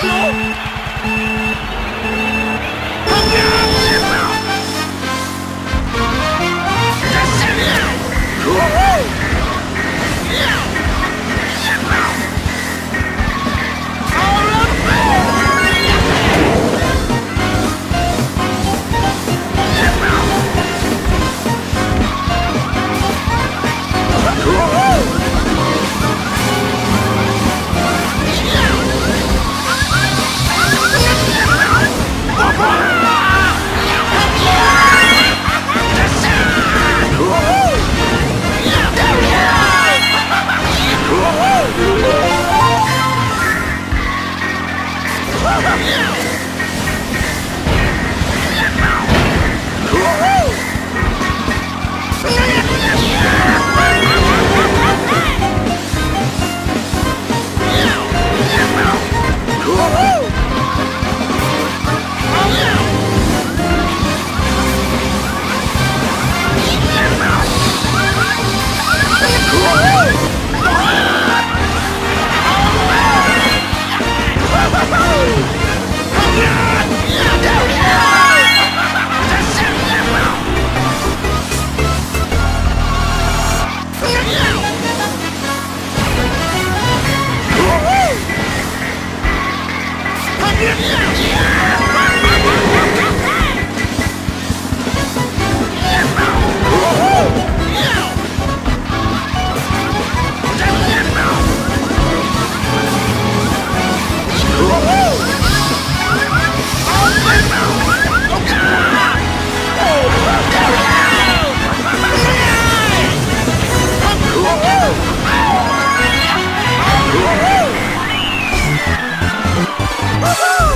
Go! Woo-hoo!